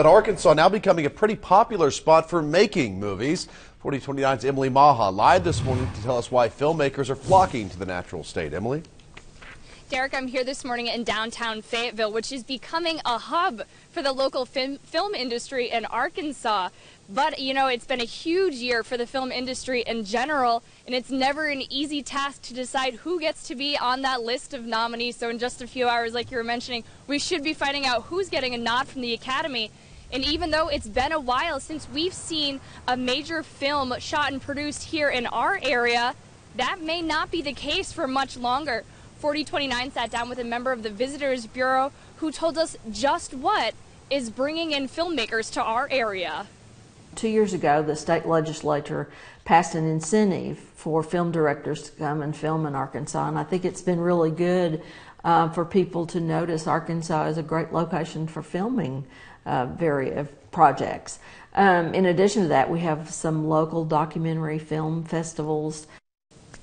But Arkansas now becoming a pretty popular spot for making movies. 4029's Emily Maher live this morning to tell us why filmmakers are flocking to the natural state. Emily? Derek, I'm here this morning in downtown Fayetteville, which is becoming a hub for the local film, film industry in Arkansas. But, you know, it's been a huge year for the film industry in general, and it's never an easy task to decide who gets to be on that list of nominees. So, in just a few hours, like you were mentioning, we should be finding out who's getting a nod from the Academy. And even though it's been a while since we've seen a major film shot and produced here in our area, that may not be the case for much longer. 4029 sat down with a member of the Visitors Bureau who told us just what is bringing in filmmakers to our area. Two years ago, the state legislature passed an incentive for film directors to come and film in Arkansas, and I think it's been really good uh, for people to notice Arkansas is a great location for filming uh, various projects. Um, in addition to that, we have some local documentary film festivals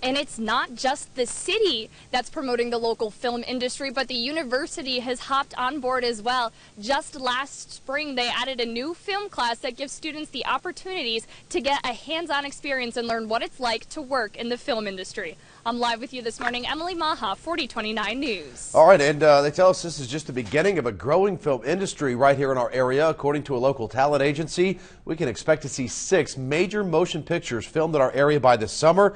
and it's not just the city that's promoting the local film industry, but the university has hopped on board as well. Just last spring, they added a new film class that gives students the opportunities to get a hands on experience and learn what it's like to work in the film industry. I'm live with you this morning, Emily Maher, 4029 News. All right, and uh, they tell us this is just the beginning of a growing film industry right here in our area. According to a local talent agency, we can expect to see six major motion pictures filmed in our area by this summer.